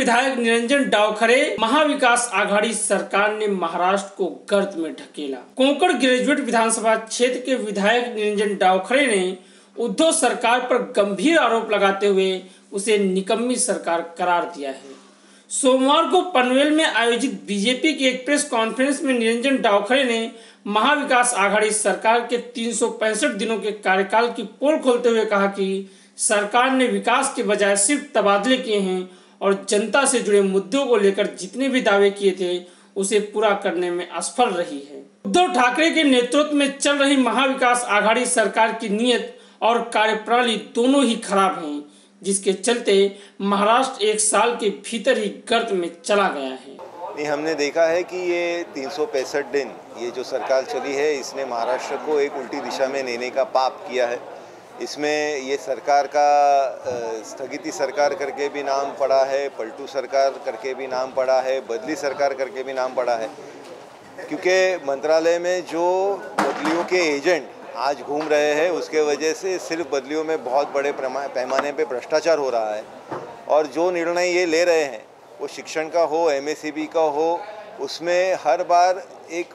निरंजन डावखरे, महाविकास आघाड़ी सरकार ने महाराष्ट्र को गर्द में ढकेला। कोंकण ग्रेजुएट विधानसभा क्षेत्र के विधायक निरंजन डावखरे ने उद्धव सरकार पर गंभीर आरोप लगाते हुए उसे निकम्मी सरकार करार दिया है। सोमवार को पनवेल में आयोजित बीजेपी की एक प्रेस कॉन्फ्रेंस में निरंजन डावखरे ने महाविकास आघाड़ी सरकार के तीन सौ पैंसठ दिनों के कार्यकाल की पोल खोलते हुए कहा कि सरकार ने विकास के बजाय सिर्फ़ तबादले किए हैं और जनता से जुड़े मुद्दों को लेकर जितने भी दावे किए थे, उसे पूरा करने में असफल रही है। उद्धव ठाकरे के नेतृत्व में चल रही महाविकास आघाड़ी सरकार की नीयत और कार्यप्रणाली दोनों ही खराब हैं, जिसके चलते महाराष्ट्र एक साल के भीतर ही गर्त में चला गया है। नहीं, हमने देखा है कि ये तीन सौ पैंसठ दिन, ये जो सरकार चली है, इसने महाराष्ट्र को एक उल्टी दिशा में लेने का पाप किया है। इसमें ये सरकार का स्थगिति सरकार करके भी नाम पड़ा है, पलटू सरकार करके भी नाम पड़ा है, बदली सरकार करके भी नाम पड़ा है। क्योंकि मंत्रालय में जो बदलियों के एजेंट आज घूम रहे हैं, उसके वजह से सिर्फ़ बदलियों में बहुत बड़े पैमाने पे भ्रष्टाचार हो रहा है। और जो निर्णय ये ले रहे हैं, वो शिक्षण का हो एम का हो, उसमें हर बार एक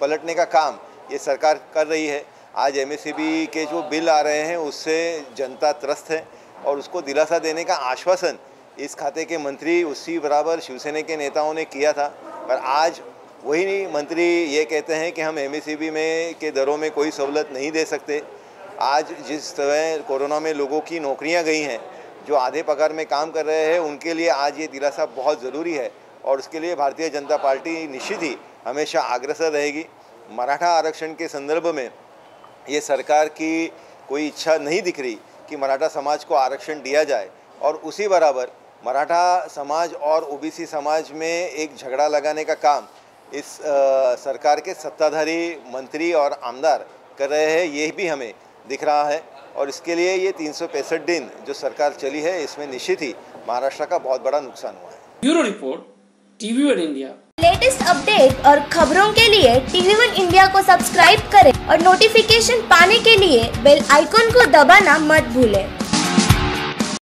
पलटने का काम ये सरकार कर रही है। आज एम के जो बिल आ रहे हैं, उससे जनता त्रस्त है और उसको दिलासा देने का आश्वासन इस खाते के मंत्री उसी बराबर शिवसेना के नेताओं ने किया था। पर आज वही मंत्री ये कहते हैं कि हम एम में के दरों में कोई सहूलत नहीं दे सकते। आज जिस तरह कोरोना में लोगों की नौकरियाँ गई हैं, जो आधे पगार में काम कर रहे हैं, उनके लिए आज ये दिलासा बहुत ज़रूरी है और उसके लिए भारतीय जनता पार्टी निश्चित ही हमेशा अग्रसर रहेगी। मराठा आरक्षण के संदर्भ में ये सरकार की कोई इच्छा नहीं दिख रही कि मराठा समाज को आरक्षण दिया जाए। और उसी बराबर मराठा समाज और ओबीसी समाज में एक झगड़ा लगाने का काम इस आ, सरकार के सत्ताधारी मंत्री और आमदार कर रहे हैं ये भी हमें दिख रहा है। और इसके लिए ये तीन सौ पैंसठ दिन जो सरकार चली है इसमें निश्चित ही महाराष्ट्र का बहुत बड़ा नुकसान हुआ है। Bureau report. TV one India. Latest update और खबरों के लिए टीवी वन इंडिया को सब्सक्राइब करें और नोटिफिकेशन पाने के लिए बेल आइकॉन को दबाना मत भूलें।